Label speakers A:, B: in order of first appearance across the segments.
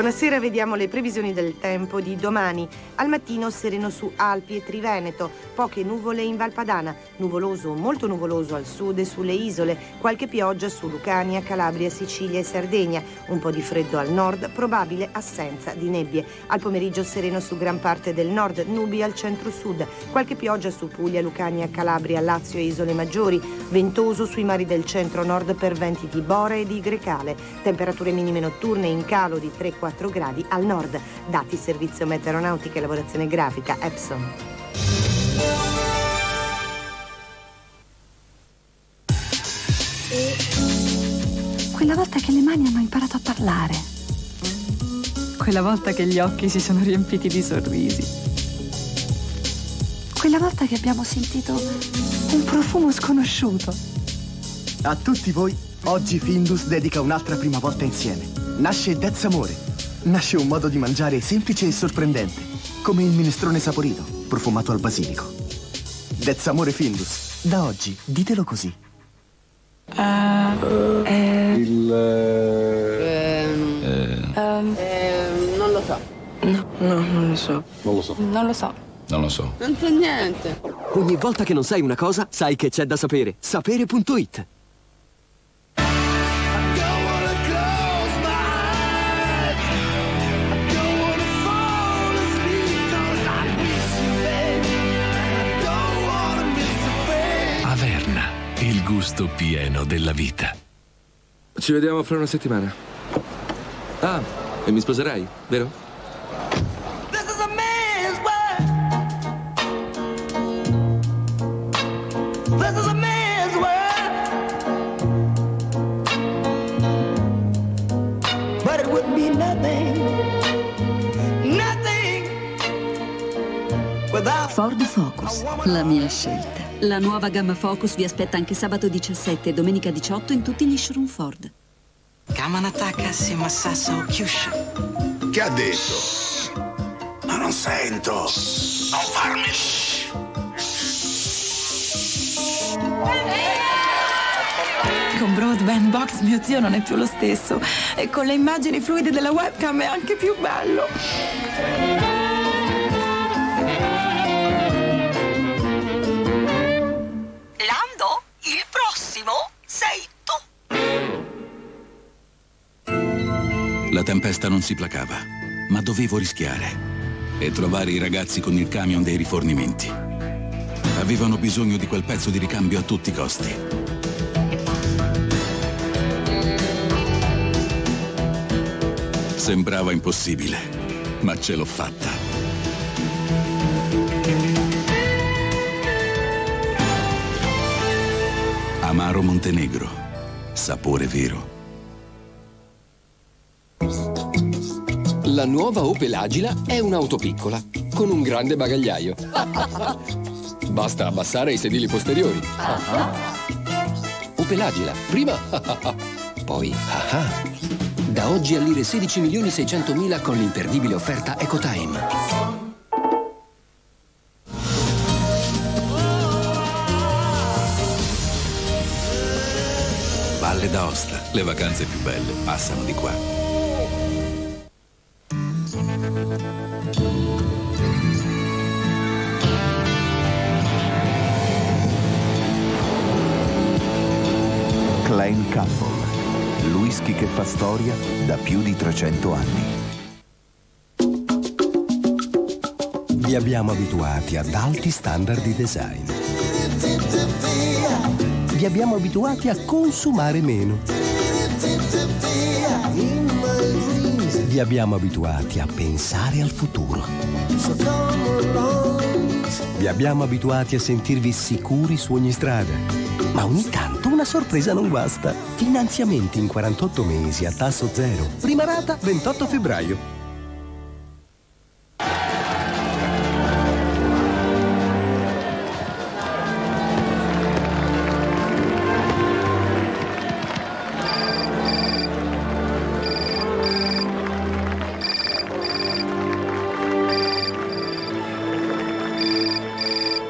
A: Buonasera, vediamo le previsioni del tempo di domani. Al mattino sereno su Alpi e Triveneto, poche nuvole in Valpadana, nuvoloso, molto nuvoloso al sud e sulle isole, qualche pioggia su Lucania, Calabria, Sicilia e Sardegna, un po' di freddo al nord, probabile assenza di nebbie. Al pomeriggio sereno su gran parte del nord, nubi al centro-sud, qualche pioggia su Puglia, Lucania, Calabria, Lazio e isole maggiori, ventoso sui mari del centro-nord per venti di Bora e di Grecale, temperature minime notturne in calo di 3 4 gradi al nord. Dati Servizio Meteoronautica e Lavorazione Grafica, Epson.
B: Quella volta che le mani hanno imparato a parlare.
C: Quella volta che gli occhi si sono riempiti di sorrisi.
B: Quella volta che abbiamo sentito un profumo sconosciuto.
D: A tutti voi, oggi Findus dedica un'altra prima volta insieme. Nasce Dez Amore. Nasce un modo di mangiare semplice e sorprendente, come il minestrone saporito, profumato al basilico. Dez Amore Findus. Da oggi, ditelo così.
E: Il...
F: non lo so.
C: No, no, non lo so.
E: non lo so.
C: Non lo so.
G: Non lo so.
F: Non so niente.
H: Ogni volta che non sai una cosa, sai che c'è da sapere. Sapere.it
I: pieno della vita.
J: Ci vediamo fra una settimana. Ah, e mi sposerai, vero?
K: But it would be nothing
L: Ford Focus, la mia scelta. La nuova gamma Focus vi aspetta anche sabato 17 e domenica 18 in tutti gli showroom Ford.
K: Kamanataka si massasso Kyushu.
M: Che ha detto? Ma non sento. Non farmi.
C: Con Broadband Box mio zio non è più lo stesso e con le immagini fluide della webcam è anche più bello.
I: La tempesta non si placava, ma dovevo rischiare e trovare i ragazzi con il camion dei rifornimenti. Avevano bisogno di quel pezzo di ricambio a tutti i costi. Sembrava impossibile, ma ce l'ho fatta. Amaro Montenegro. Sapore vero.
N: La nuova Opel Agila è un'auto piccola, con un grande bagagliaio. Basta abbassare i sedili posteriori. Opel Agila, prima poi ah Da oggi all'ire 16 milioni 600 mila con l'imperdibile offerta EcoTime.
I: Valle d'Aosta, le vacanze più belle passano di qua.
O: Klein Campbell, il whisky che fa storia da più di 300 anni.
P: Vi abbiamo abituati ad alti standard di design. Vi abbiamo abituati a consumare meno. Vi abbiamo abituati a pensare al futuro. Vi abbiamo abituati a sentirvi sicuri su ogni strada. Ma ogni tanto una sorpresa non guasta. Finanziamenti in 48 mesi a tasso zero. Prima rata 28 febbraio.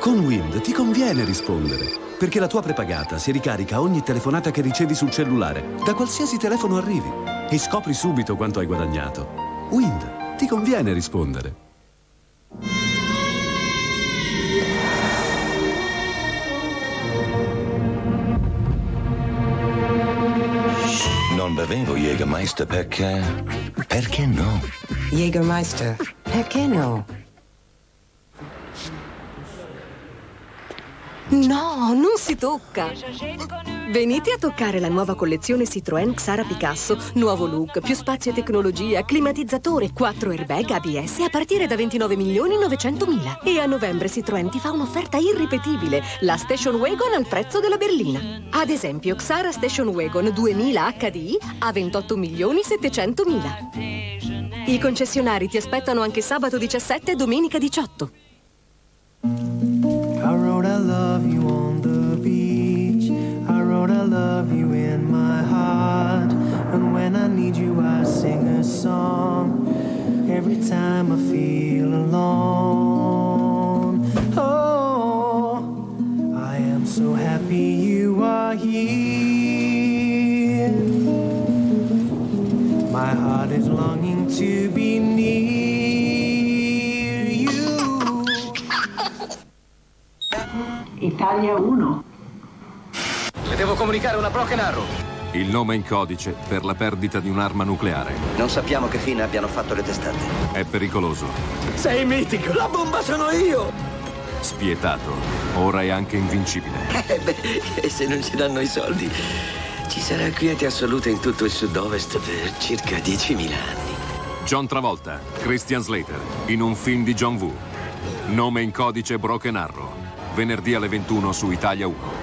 Q: Con Wind ti conviene rispondere, perché la tua prepagata si ricarica ogni telefonata che ricevi sul cellulare, da qualsiasi telefono arrivi, e scopri subito quanto hai guadagnato. Wind, ti conviene rispondere.
E: Non bevevo Jägermeister perché... perché no?
G: Jägermeister, perché no?
R: No, non si tocca. Venite a toccare la nuova collezione Citroën Xara Picasso. Nuovo look, più spazio e tecnologia, climatizzatore, 4 airbag ABS a partire da 29 milioni 900 mila. E a novembre Citroën ti fa un'offerta irripetibile, la Station Wagon al prezzo della berlina. Ad esempio, Xara Station Wagon 2000 HDI a 28 milioni 700 mila. I concessionari ti aspettano anche sabato 17 e domenica 18.
S: Are here. My heart is longing to be near you.
T: Italia 1.
U: Le devo comunicare una broken arrow.
V: Il nome in codice per la perdita di un'arma nucleare.
W: Non sappiamo che fine abbiano fatto le testate.
V: È pericoloso.
U: Sei mitico! La bomba sono io!
V: Spietato. Ora è anche invincibile.
W: Eh beh, e se non ci danno i soldi, ci sarà quiete assoluta in tutto il sud-ovest per circa 10.000 anni.
V: John Travolta, Christian Slater, in un film di John Woo. Nome in codice Broken Arrow. Venerdì alle 21 su Italia 1.